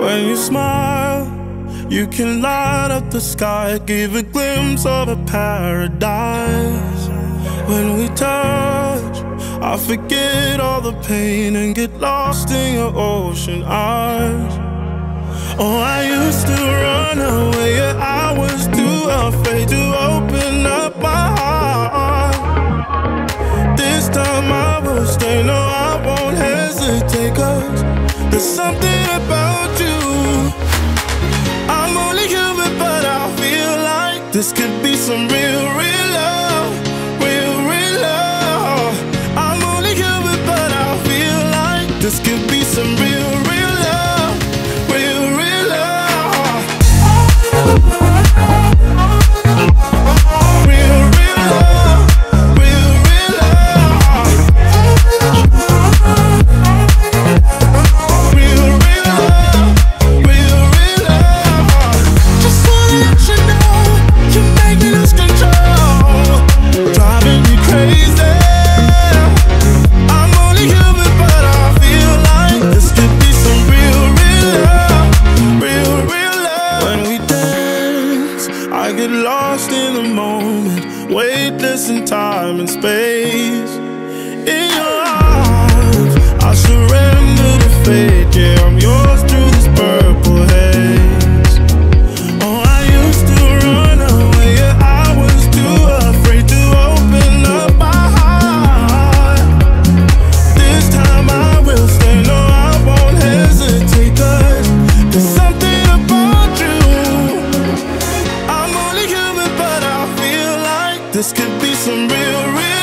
When you smile, you can light up the sky, give a glimpse of a paradise. When we touch, I forget all the pain and get lost in your ocean eyes. Oh, I used to run away, yeah, I was too afraid to open up my heart. This time I will stay, no, something about you. I'm only human, but I feel like this could be some real, real love. In the moment, weightless in time and space. In your arms, I surrender to fate. Yeah. This could be some real, real